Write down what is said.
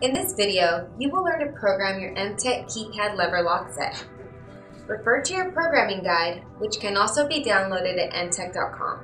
In this video, you will learn to program your EMTEK keypad lever lock set. Refer to your programming guide, which can also be downloaded at emtek.com.